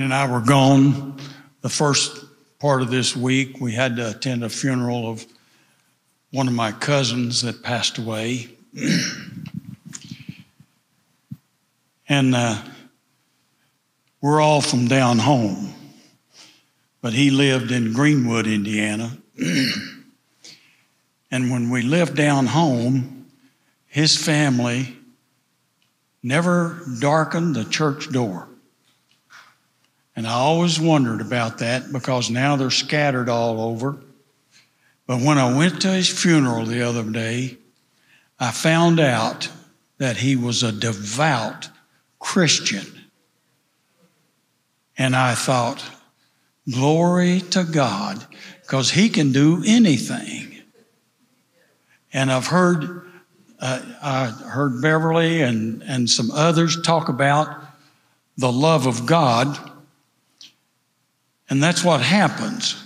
And I were gone the first part of this week. We had to attend a funeral of one of my cousins that passed away. and uh, we're all from down home, but he lived in Greenwood, Indiana. and when we lived down home, his family never darkened the church door. And I always wondered about that because now they're scattered all over. But when I went to his funeral the other day, I found out that he was a devout Christian. And I thought, glory to God, because he can do anything. And I've heard, uh, I heard Beverly and, and some others talk about the love of God and that's what happens.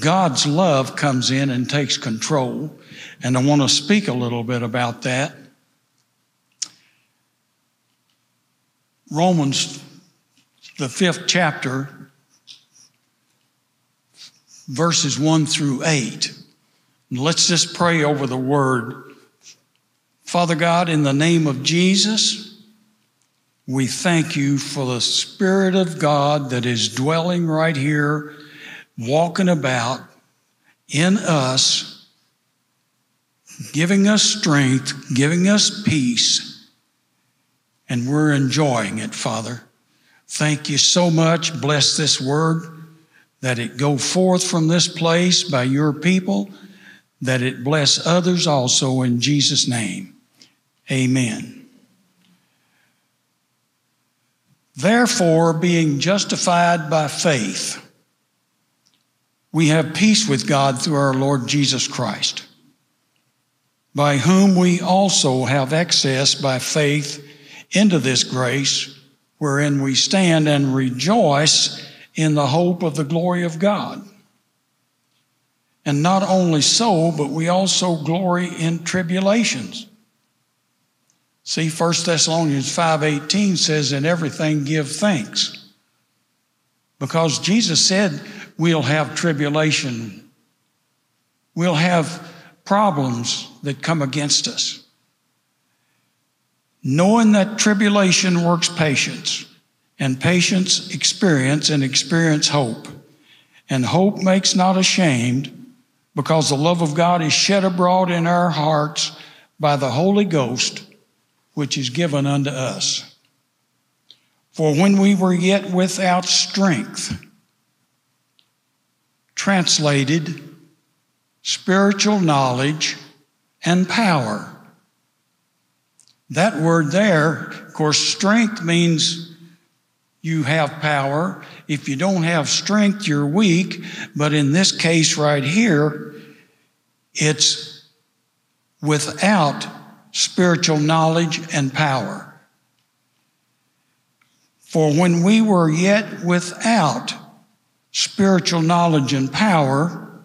God's love comes in and takes control. And I want to speak a little bit about that. Romans, the fifth chapter, verses 1 through 8. Let's just pray over the word. Father God, in the name of Jesus, we thank you for the Spirit of God that is dwelling right here, walking about in us, giving us strength, giving us peace, and we're enjoying it, Father. Thank you so much. Bless this word, that it go forth from this place by your people, that it bless others also in Jesus' name. Amen. Therefore, being justified by faith, we have peace with God through our Lord Jesus Christ, by whom we also have access by faith into this grace wherein we stand and rejoice in the hope of the glory of God. And not only so, but we also glory in tribulations See, 1 Thessalonians 5:18 says, "In everything give thanks." Because Jesus said we'll have tribulation. We'll have problems that come against us. Knowing that tribulation works patience, and patience experience, and experience hope. And hope makes not ashamed, because the love of God is shed abroad in our hearts by the Holy Ghost which is given unto us. For when we were yet without strength, translated spiritual knowledge and power. That word there, of course, strength means you have power. If you don't have strength, you're weak. But in this case right here, it's without spiritual knowledge and power. For when we were yet without spiritual knowledge and power,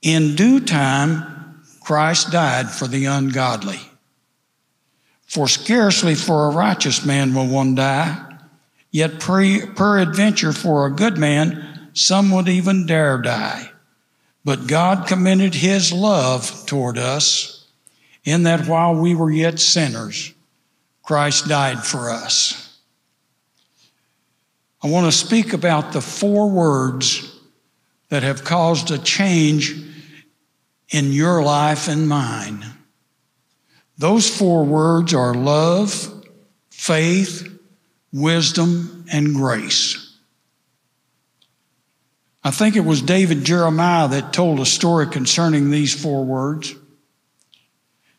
in due time Christ died for the ungodly. For scarcely for a righteous man will one die, yet peradventure for a good man some would even dare die. But God commended his love toward us in that while we were yet sinners, Christ died for us. I want to speak about the four words that have caused a change in your life and mine. Those four words are love, faith, wisdom, and grace. I think it was David Jeremiah that told a story concerning these four words.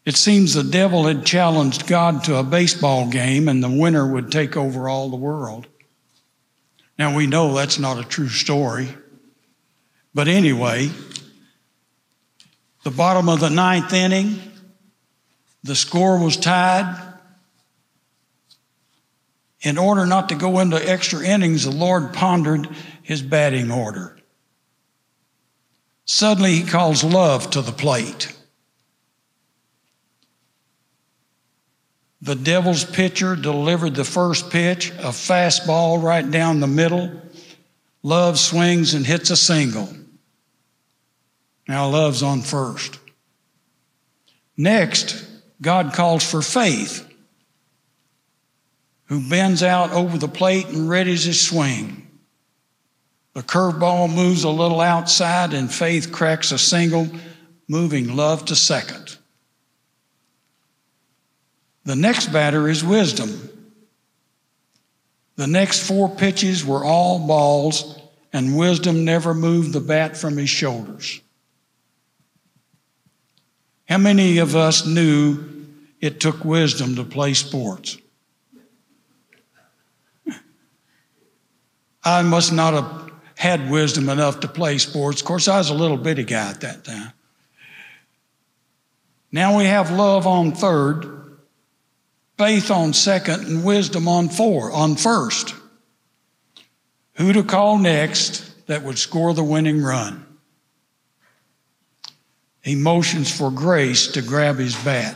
It seems the devil had challenged God to a baseball game and the winner would take over all the world. Now we know that's not a true story. But anyway, the bottom of the ninth inning, the score was tied. In order not to go into extra innings, the Lord pondered his batting order. Suddenly, he calls love to the plate. The devil's pitcher delivered the first pitch, a fastball right down the middle. Love swings and hits a single. Now, love's on first. Next, God calls for faith, who bends out over the plate and readies his swing. The curveball moves a little outside, and faith cracks a single, moving love to second. The next batter is wisdom. The next four pitches were all balls, and wisdom never moved the bat from his shoulders. How many of us knew it took wisdom to play sports? I must not have had wisdom enough to play sports. Of course, I was a little bitty guy at that time. Now we have love on third, faith on second, and wisdom on four, on first. Who to call next that would score the winning run? He motions for Grace to grab his bat.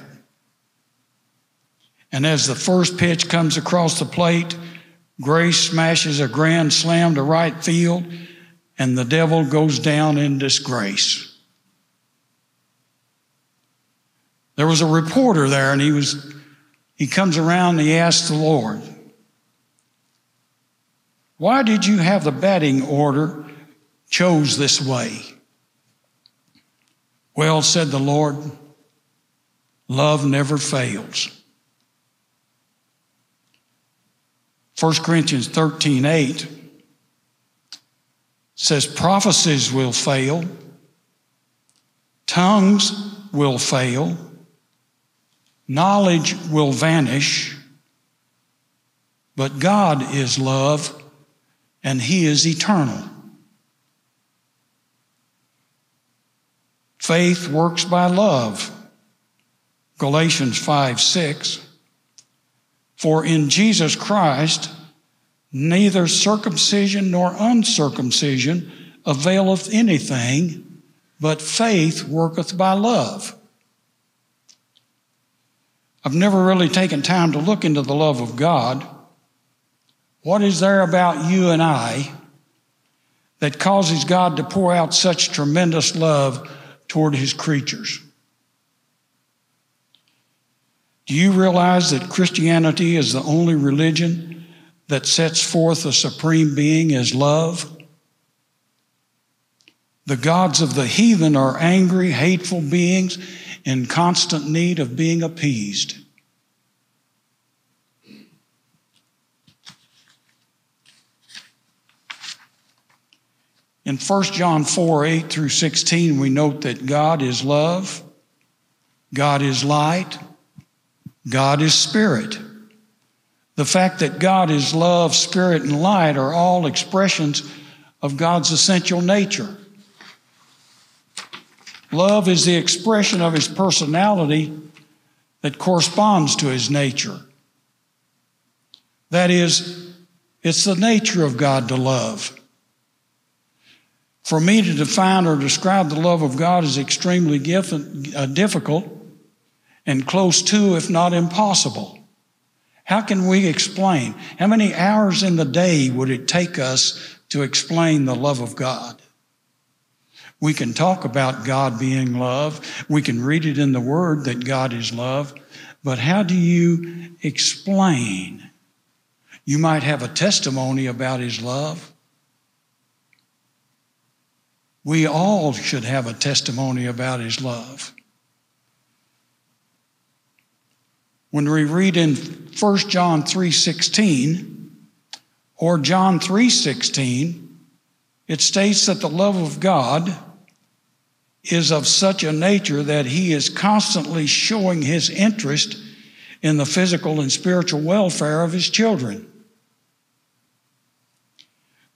And as the first pitch comes across the plate, Grace smashes a grand slam to right field, and the devil goes down in disgrace. There was a reporter there, and he was he comes around and he asks the Lord, Why did you have the batting order chose this way? Well, said the Lord, love never fails. 1 Corinthians 13 8 says prophecies will fail, tongues will fail, knowledge will vanish, but God is love and He is eternal. Faith works by love. Galatians 5 6. For in Jesus Christ, neither circumcision nor uncircumcision availeth anything, but faith worketh by love. I've never really taken time to look into the love of God. What is there about you and I that causes God to pour out such tremendous love toward his creatures. Do you realize that Christianity is the only religion that sets forth a supreme being as love? The gods of the heathen are angry, hateful beings in constant need of being appeased. In 1 John 4 8 through 16, we note that God is love, God is light, God is spirit. The fact that God is love, spirit, and light are all expressions of God's essential nature. Love is the expression of his personality that corresponds to his nature. That is, it's the nature of God to love. For me to define or describe the love of God is extremely uh, difficult and close to, if not impossible. How can we explain? How many hours in the day would it take us to explain the love of God? We can talk about God being love. We can read it in the Word that God is love. But how do you explain? You might have a testimony about His love. We all should have a testimony about his love. When we read in 1 John 3:16 or John 3:16, it states that the love of God is of such a nature that he is constantly showing his interest in the physical and spiritual welfare of his children.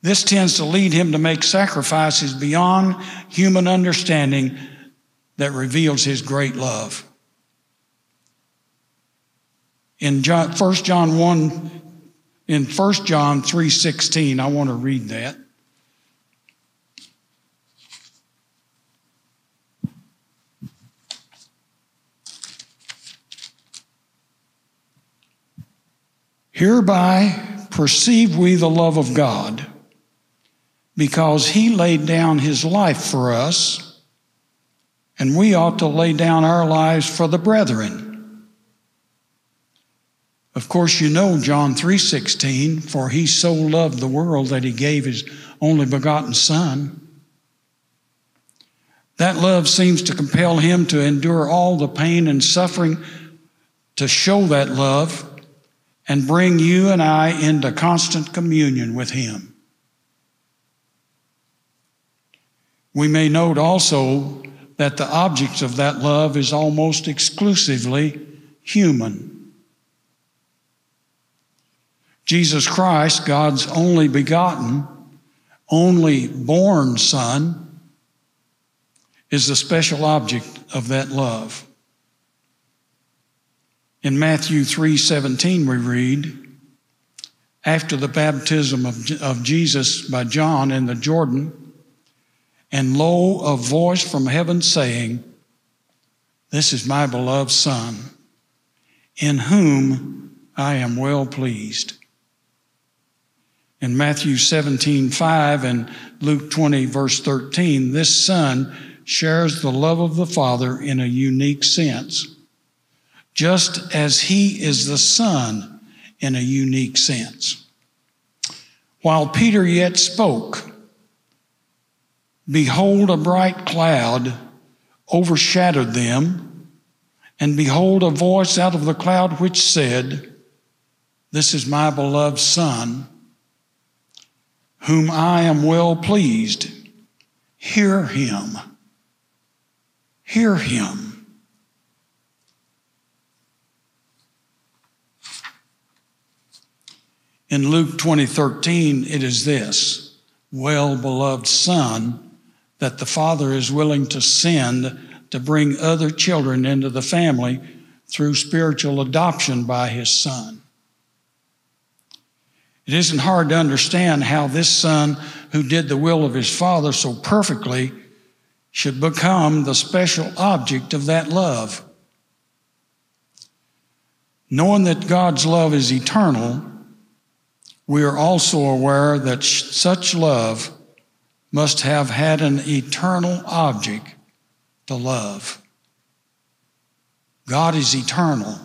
This tends to lead him to make sacrifices beyond human understanding that reveals his great love. In John, 1 John 1, in 1 John 3.16, I want to read that. Hereby perceive we the love of God, because he laid down his life for us, and we ought to lay down our lives for the brethren. Of course, you know John 3:16, for he so loved the world that he gave his only begotten son. That love seems to compel him to endure all the pain and suffering to show that love and bring you and I into constant communion with him. We may note also that the object of that love is almost exclusively human. Jesus Christ, God's only begotten, only born Son, is the special object of that love. In Matthew 3:17 we read, after the baptism of, of Jesus by John in the Jordan, and lo, a voice from heaven saying, This is my beloved Son, in whom I am well pleased. In Matthew 17, 5 and Luke 20, verse 13, this Son shares the love of the Father in a unique sense, just as He is the Son in a unique sense. While Peter yet spoke, behold, a bright cloud overshadowed them, and behold, a voice out of the cloud which said, This is my beloved Son, whom I am well pleased. Hear him. Hear him. In Luke 20, 13, it is this well beloved Son that the Father is willing to send to bring other children into the family through spiritual adoption by his Son. It isn't hard to understand how this Son, who did the will of his Father so perfectly, should become the special object of that love. Knowing that God's love is eternal, we are also aware that such love must have had an eternal object to love. God is eternal.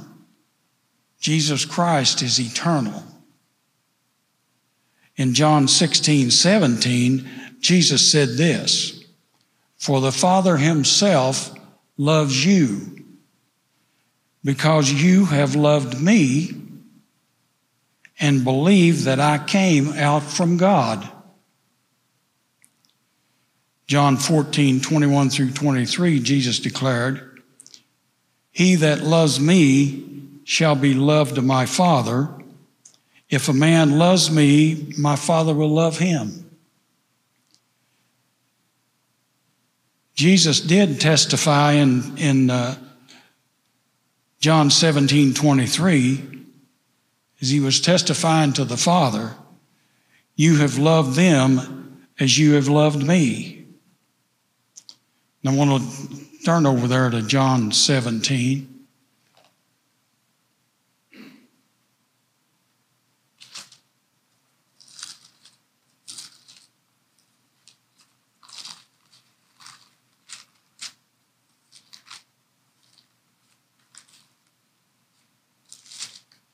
Jesus Christ is eternal. In John 16, 17, Jesus said this for the Father Himself loves you because you have loved me and believe that I came out from God. John 14, 21 through 23, Jesus declared, He that loves me shall be loved of my Father. If a man loves me, my Father will love him Jesus did testify in, in uh, John 17 23, as he was testifying to the Father, You have loved them as you have loved me. And I want to turn over there to John 17.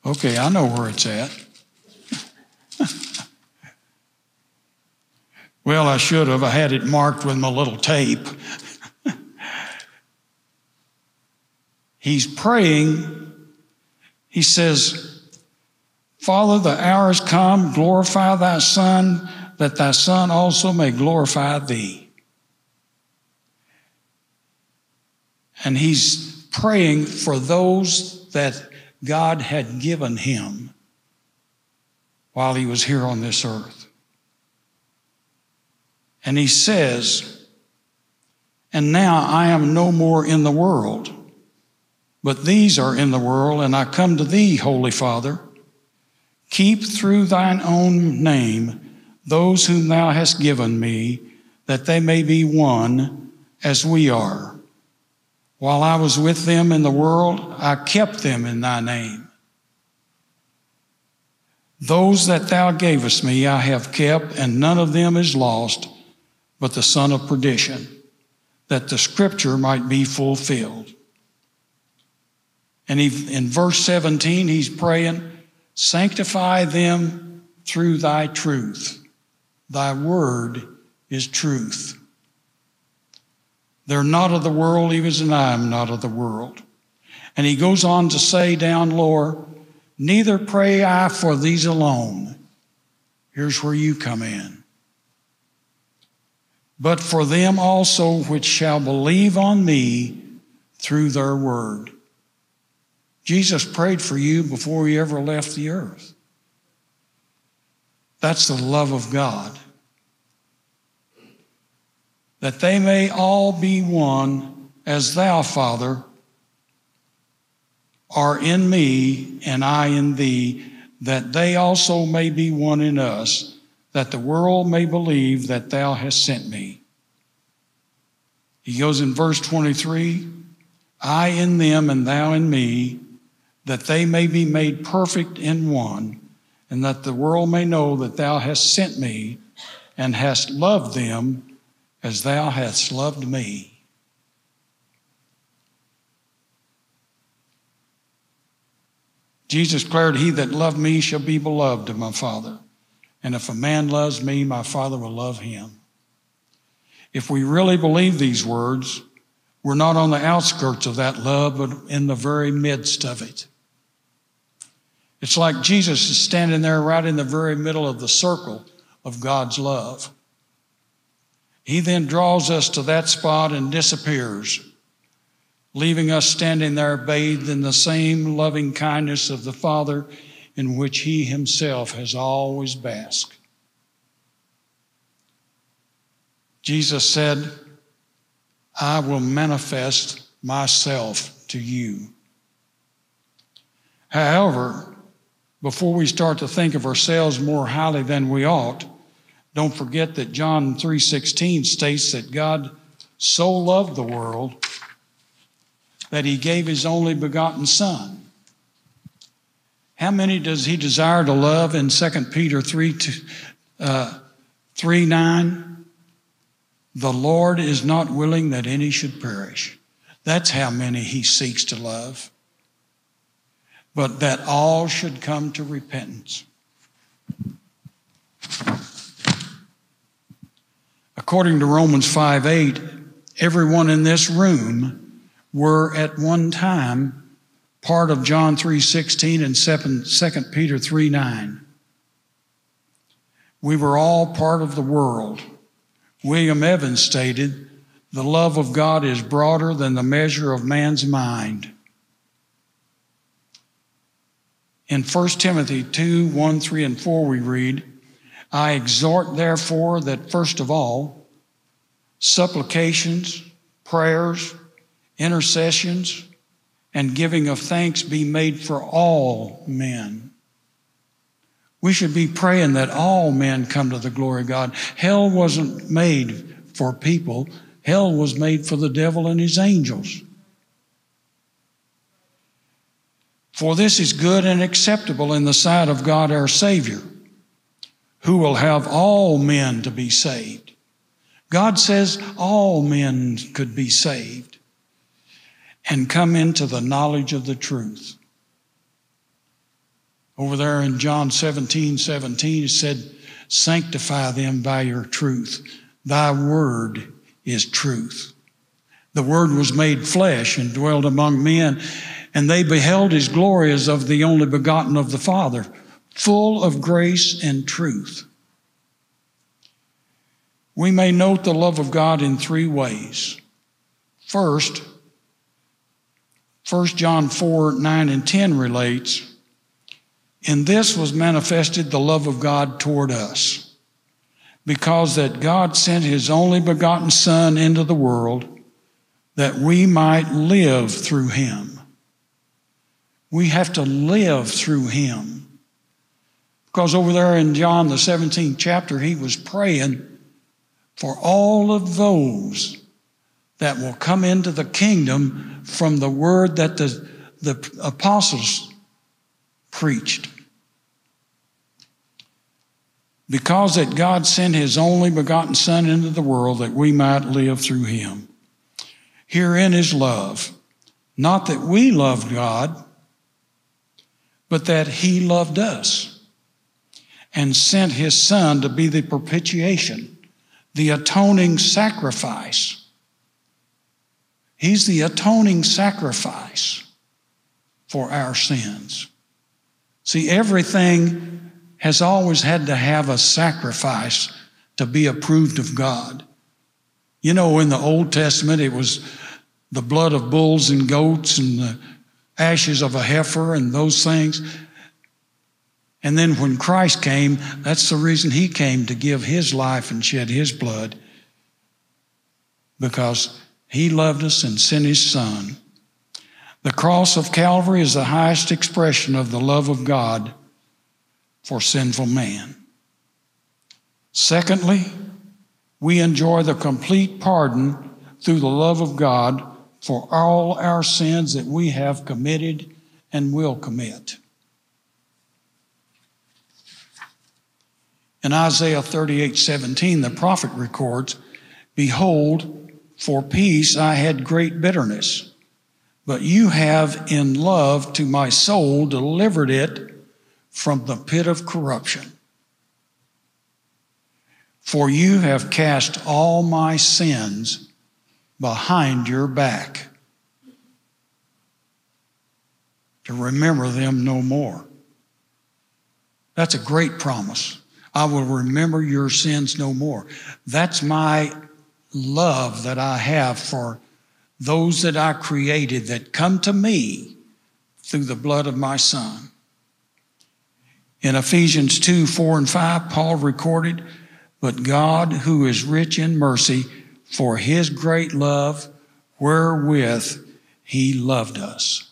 Okay, I know where it's at. well, I should have. I had it marked with my little tape. He's praying. He says, Father, the hour has come. Glorify thy Son, that thy Son also may glorify thee. And he's praying for those that God had given him while he was here on this earth. And he says, And now I am no more in the world, but these are in the world, and I come to thee, Holy Father. Keep through thine own name those whom thou hast given me, that they may be one as we are. While I was with them in the world, I kept them in thy name. Those that thou gavest me I have kept, and none of them is lost, but the son of perdition, that the scripture might be fulfilled. And he, in verse 17, he's praying, Sanctify them through thy truth. Thy word is truth. They're not of the world, even as I am not of the world. And he goes on to say down lower, Neither pray I for these alone. Here's where you come in. But for them also which shall believe on me through their word. Jesus prayed for you before he ever left the earth. That's the love of God. That they may all be one as thou, Father, are in me and I in thee, that they also may be one in us, that the world may believe that thou hast sent me. He goes in verse 23 I in them and thou in me, that they may be made perfect in one, and that the world may know that thou hast sent me and hast loved them as thou hast loved me. Jesus declared, He that loved me shall be beloved of my Father. And if a man loves me, my Father will love him. If we really believe these words, we're not on the outskirts of that love, but in the very midst of it. It's like Jesus is standing there right in the very middle of the circle of God's love. He then draws us to that spot and disappears leaving us standing there bathed in the same loving kindness of the Father in which He Himself has always basked. Jesus said, I will manifest myself to you. However, before we start to think of ourselves more highly than we ought, don't forget that John 3:16 states that God so loved the world that he gave his only begotten Son. How many does he desire to love in 2 Peter 3, uh, 3 9? The Lord is not willing that any should perish. That's how many he seeks to love. But that all should come to repentance. According to Romans 5 8, everyone in this room were at one time part of John 3:16 and 2 Peter 3:9. We were all part of the world. William Evans stated, "The love of God is broader than the measure of man's mind." In 1 Timothy 2 1, 3, and 4, we read, I exhort, therefore, that first of all, supplications, prayers, intercessions, and giving of thanks be made for all men. We should be praying that all men come to the glory of God. Hell wasn't made for people, hell was made for the devil and his angels. For this is good and acceptable in the sight of God our Savior, who will have all men to be saved. God says all men could be saved and come into the knowledge of the truth. Over there in John 17 17, it said, Sanctify them by your truth. Thy word is truth. The word was made flesh and dwelled among men, and they beheld his glory as of the only begotten of the Father, full of grace and truth. We may note the love of God in three ways. First, 1 John 4 9 and 10 relates, In this was manifested the love of God toward us, because that God sent his only begotten Son into the world that we might live through him. We have to live through him. Because over there in John, the 17th chapter, he was praying for all of those that will come into the kingdom from the word that the, the apostles preached. because that God sent his only begotten Son into the world that we might live through him. Herein is love, not that we loved God, but that he loved us and sent his Son to be the propitiation, the atoning sacrifice. He's the atoning sacrifice for our sins. See, everything has always had to have a sacrifice to be approved of God. You know, in the Old Testament, it was the blood of bulls and goats and the ashes of a heifer and those things. And then when Christ came, that's the reason he came to give his life and shed his blood because he loved us and sent his son. The cross of Calvary is the highest expression of the love of God for sinful man. Secondly, we enjoy the complete pardon through the love of God for all our sins that we have committed and will commit. In Isaiah 38 17, the prophet records, Behold, for peace I had great bitterness, but you have in love to my soul delivered it from the pit of corruption. For you have cast all my sins behind your back to remember them no more. That's a great promise. I will remember your sins no more. That's my love that I have for those that I created that come to me through the blood of my Son. In Ephesians 2 4 and 5, Paul recorded, But God, who is rich in mercy, for his great love, wherewith he loved us.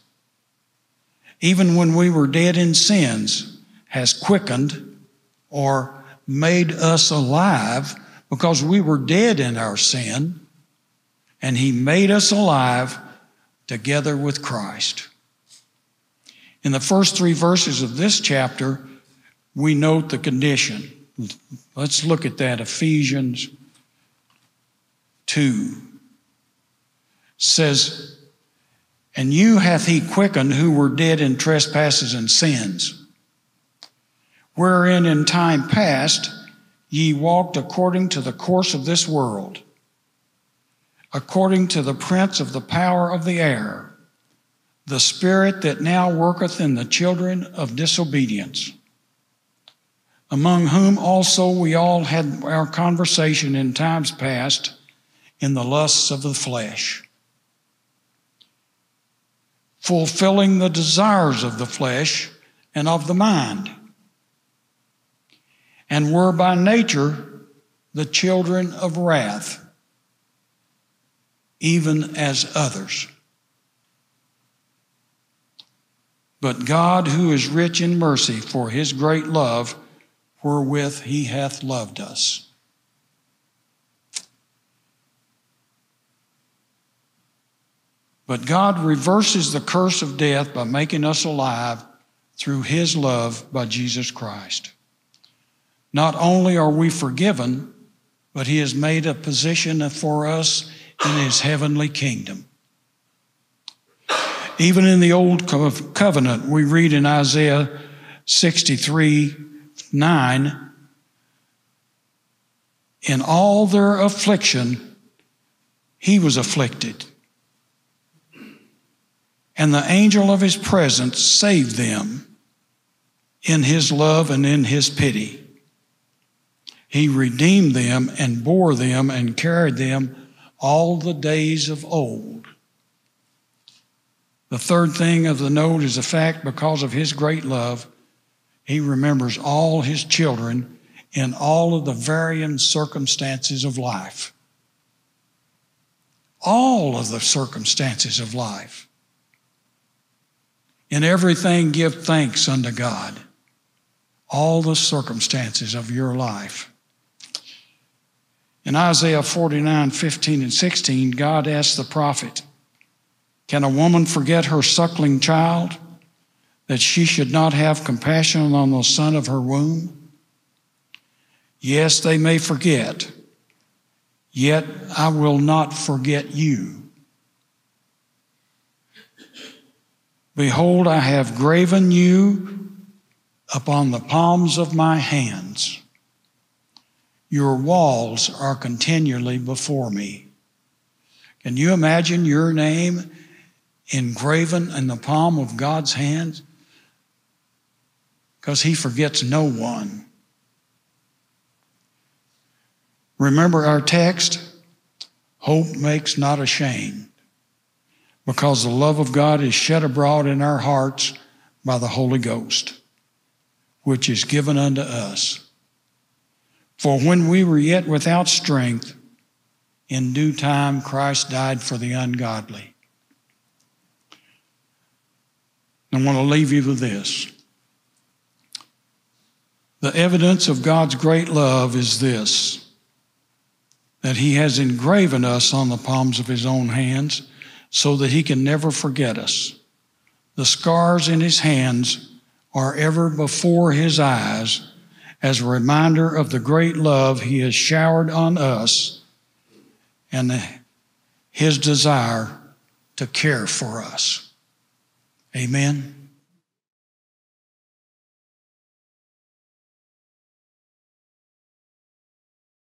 Even when we were dead in sins, has quickened or made us alive because we were dead in our sin, and he made us alive together with Christ. In the first three verses of this chapter, we note the condition. Let's look at that. Ephesians 2 says, And you hath he quickened who were dead in trespasses and sins, wherein in time past ye walked according to the course of this world, according to the prince of the power of the air, the spirit that now worketh in the children of disobedience among whom also we all had our conversation in times past in the lusts of the flesh, fulfilling the desires of the flesh and of the mind, and were by nature the children of wrath, even as others. But God, who is rich in mercy for his great love, wherewith he hath loved us. But God reverses the curse of death by making us alive through his love by Jesus Christ. Not only are we forgiven, but he has made a position for us in his heavenly kingdom. Even in the Old Covenant, we read in Isaiah 63 9 In all their affliction, he was afflicted. And the angel of his presence saved them in his love and in his pity. He redeemed them and bore them and carried them all the days of old. The third thing of the note is the fact because of his great love, he remembers all his children in all of the varying circumstances of life. All of the circumstances of life. In everything, give thanks unto God. All the circumstances of your life. In Isaiah 49, 15, and 16, God asked the prophet, Can a woman forget her suckling child? that she should not have compassion on the son of her womb? Yes, they may forget, yet I will not forget you. Behold, I have graven you upon the palms of my hands. Your walls are continually before me. Can you imagine your name engraven in the palm of God's hands? Because He forgets no one. Remember our text? Hope makes not ashamed, because the love of God is shed abroad in our hearts by the Holy Ghost, which is given unto us. For when we were yet without strength, in due time Christ died for the ungodly. I want to leave you with this. The evidence of God's great love is this that He has engraven us on the palms of His own hands so that He can never forget us. The scars in His hands are ever before His eyes as a reminder of the great love He has showered on us and His desire to care for us. Amen.